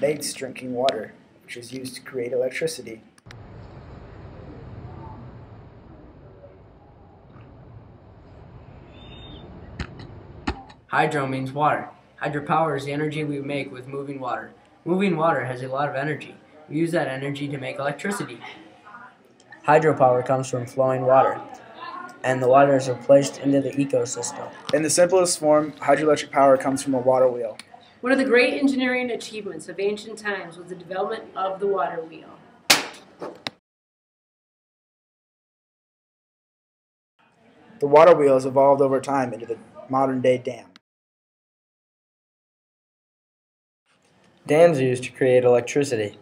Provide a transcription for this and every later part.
makes drinking water, which is used to create electricity. Hydro means water. Hydropower is the energy we make with moving water. Moving water has a lot of energy. We use that energy to make electricity. Hydropower comes from flowing water, and the water is replaced into the ecosystem. In the simplest form, hydroelectric power comes from a water wheel. One of the great engineering achievements of ancient times was the development of the water wheel. The water wheel has evolved over time into the modern day dam. Dams are used to create electricity.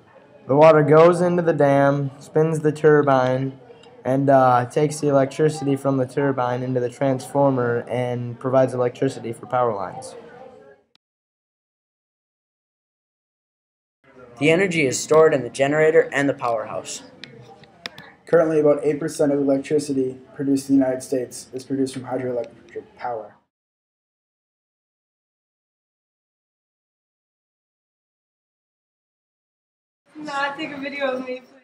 The water goes into the dam, spins the turbine, and uh, takes the electricity from the turbine into the transformer and provides electricity for power lines. The energy is stored in the generator and the powerhouse. Currently, about 8% of electricity produced in the United States is produced from hydroelectric power. Not take a video of me, please.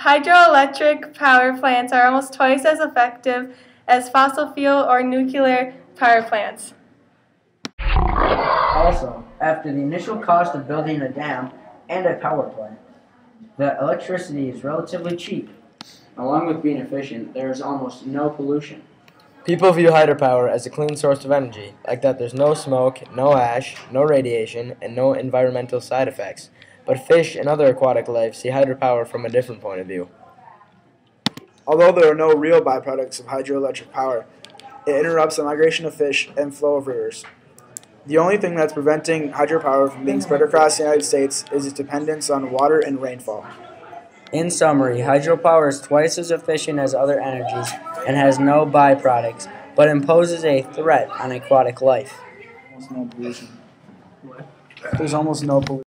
Hydroelectric power plants are almost twice as effective as fossil fuel or nuclear power plants. Also, after the initial cost of building a dam and a power plant, the electricity is relatively cheap. Along with being efficient, there is almost no pollution. People view hydropower as a clean source of energy, like that there's no smoke, no ash, no radiation, and no environmental side effects. But fish and other aquatic life see hydropower from a different point of view. Although there are no real byproducts of hydroelectric power, it interrupts the migration of fish and flow of rivers. The only thing that's preventing hydropower from being spread across the United States is its dependence on water and rainfall. In summary, hydropower is twice as efficient as other energies and has no byproducts, but imposes a threat on aquatic life. Almost no pollution. There's almost no pollution.